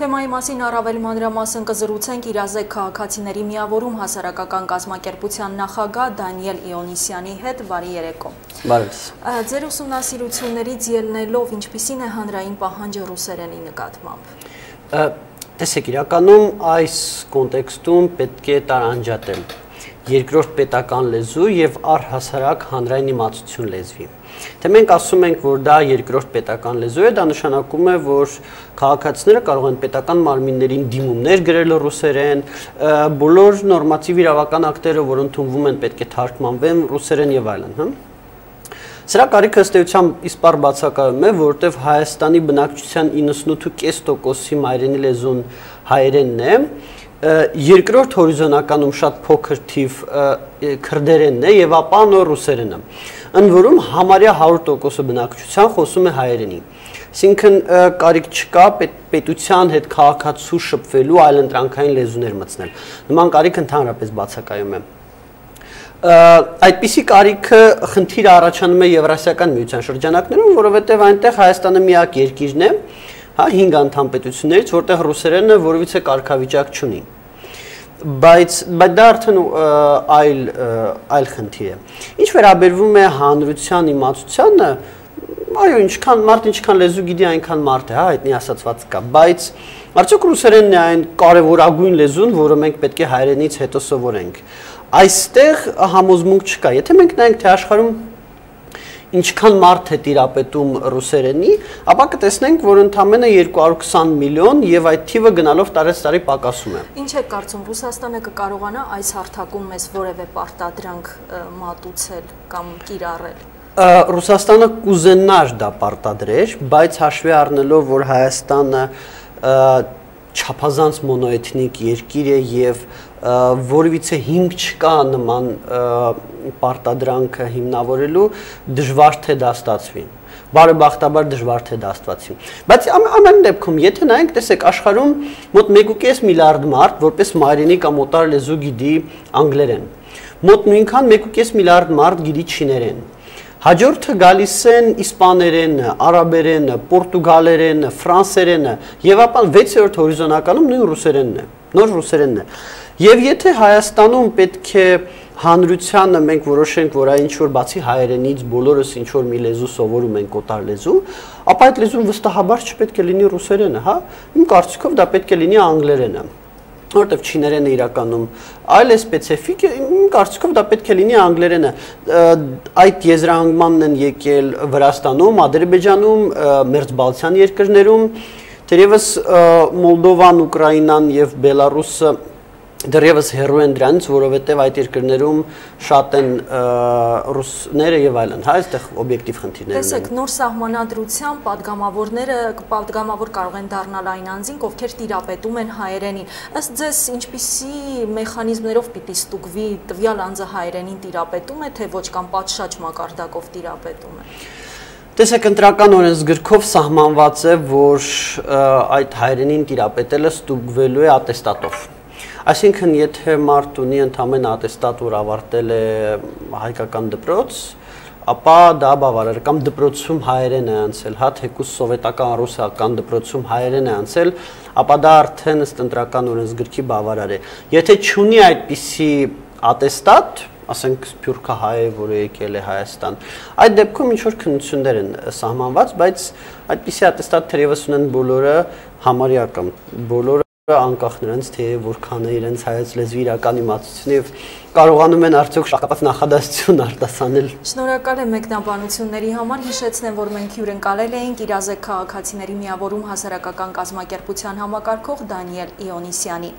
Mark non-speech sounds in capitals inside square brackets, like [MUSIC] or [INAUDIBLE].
Թեմայի մասին առավել մանրամասն կզրուցենք իրազեկ քաղաքացիների միավորում հասարակական կազմակերպության նախագահ Դանիել Իոնիսյանի հետ, բարի երեկո։ Բարև։ Ձեր ուսումնասիրություններից ելնելով ինչպիսին է հանրային պահանջը ռուսերենի նկատմամբ։ Տեսեք, իրականում այս կոնտեքստում պետք է տարանջատել երկրորդ պետական լեզու եւ առհասարակ հանրային իմացություն լեզվի։ Թե մենք ասում ենք, որ դա երկրորդ պետական լեզու է, դա նշանակում է, որ քաղաքացիները կարող են պետական մարմիններին դիմումներ գրել ռուսերեն, բոլոր նորմատիվ իրավական ակտերը, որ ընդունվում են, պետք է թարգմանվեն ռուսերեն եւ այլն, հա։ Սրա կարիքը ըստ էության իսպար բացակայում է, որովհետև Հայաստանի բնակչության 98.5%-ի մայրենի լեզուն հայերենն է, երկրորդ հորիզոնականում շատ փոքր թիվ քրդերենն է եւ ապա նոր ռուսերենը ընդ որում համարյա 100%-ը բնակչության խոսում է հայերենի։ Այսինքն կարիք չկա պետ, պետության հետ քաղաքացու շփվելու այլ ընտրանքային լեզուներ մտցնել։ Նման կարիք ընդհանրապես բացակայում է այդպիսի կարիքը խնդիրը առաջանում է Եվրասիական միության շրջանակներում, որովհետև այնտեղ Հայաստանը միակ երկիրն է, հա 5 անդամ պետություններից, որտեղ ռուսերենը որևիցե կարգավիճակ չունի բայց բայց դա արդեն այլ այլ խնդիր է։ Ինչ վերաբերվում է հանրության իմացությանը, այո, ինչքան մարդ ինչքան լեզու գիտի, այնքան մարդ է, հա, հայտնի ասացված կա, բայց արդյոք ռուսերենն է այն կարևորագույն լեզուն, որը մենք պետք է հայրենից հետո սովորենք։ Այստեղ համոզմունք չկա։ Եթե մենք նայենք թե աշխարհում ինչքան մարդ է տիրապետում ռուսերենի, ապա կտեսնենք, որ ընդամենը 220 միլիոն եւ այդ թիվը գնալով տարեց տարի պակասում է։ Ինչ է կարծում Ռուսաստանը կկարողանա այս հարթակում մեզ որևէ պարտադրանք մատուցել կամ կիրառել։ Ռուսաստանը կուզենար դա պարտադրեր, բայց հաշվի առնելով, որ Հայաստանը չափազանց մոնոէթնիկ երկիր է եւ որևիցե հիմք չկա նման պարտադրանքը հիմնավորելու դժվար թե դա ստացվի բարեբախտաբար դժվար թե դա ստացվի բայց ամեն դեպքում եթե նայենք տեսեք աշխարհում մոտ 1.5 միլիարդ մարդ որպես մայրենի կամ օտար լեզու գիտի անգլերեն մոտ նույնքան 1.5 միլիարդ մարդ գիտի չիներեն Հաջորդը գալիս են իսպաներենը, արաբերենը, պորտուգալերենը, ֆրանսերենը եւ ապա 6-րդ հորիզոնականում նույն ռուսերենն է, նոր ռուսերենն է։ Եվ եթե Հայաստանում պետք է հանրությանը մենք որոշենք, որ այն ինչ որ բացի հայերենից բոլորս ինչ որ մի լեզու սովորում ենք օտար լեզու, ապա այդ լեզուն վստահաբար չպետք է լինի ռուսերենը, հա։ Իմ կարծիքով դա պետք է լինի անգլերենը որտեվ չիներենը իրականում այլ է սպეციფიկ իմ կարծիքով դա պետք է լինի անգլերենը այդ եզրահանգմանն են եկել Վրաստանում, Ադրբեջանում, մերձբալթյան երկրներում Տերևս Մոլդովան, Ուկրաինան եւ Բելարուսը դեռևս հերո են դրանից, որովհետև այդ երկրներում շատ են ռուսները եւ այլն, հա, այստեղ օբյեկտիվ խնդիրներ ունեն։ Տեսեք, նոր սահմանադրության падգամավորները падգամավոր կարող են դառնալ այն անձին, ովքեր տիրապետում են հայերենին։ Ըստ ձեզ, ինչպիսի մեխանիզմներով պիտի ստուգվի տվյալ անձը հայերենին տիրապետում է, թե ոչ կամ պատշաճ մակարդակով տիրապետում է։ Տեսեք, ընտրական օրենսգրքով սահմանված է, որ այդ հայերենին տիրապետելը ստուգվելու է ատեստատով Այսինքն, եթե մարդ ունի ընդամենը ատեստատ, որ ավարտել է հայկական դպրոց, ապա դա բավարար կամ դպրոցում հայերեն է անցել, հա թեկուս սովետական ռուսական դպրոցում հայերեն է անցել, ապա դա արդեն ըստ ընտրական օրենսգրքի բավարար է։ Եթե չունի այդպիսի ատեստատ, ասենք սփյուռքը հայ է, որը եկել է Հայաստան։ Այդ դեպքում ինչ որ քննություններ են սահմանված, բայց այդպիսի ատեստատ թերևս ունեն բոլորը համարյա կամ բոլորը անկախ նրանց թե որքան է իրենց հայոց լեզվի իրական իմացությունը եւ կարողանում են արդյոք շահկապած նախադասություն [LAUGHS] արտասանել։ Շնորհակալ եմ մեկնաբանությունների համար։ Հիշեցնեմ, որ մենք հյուրընկալել էինք Իրազեկ քաղաքացիների միավորում հասարակական կազմակերպության համակարգող Դանիել Իոնիսյանի։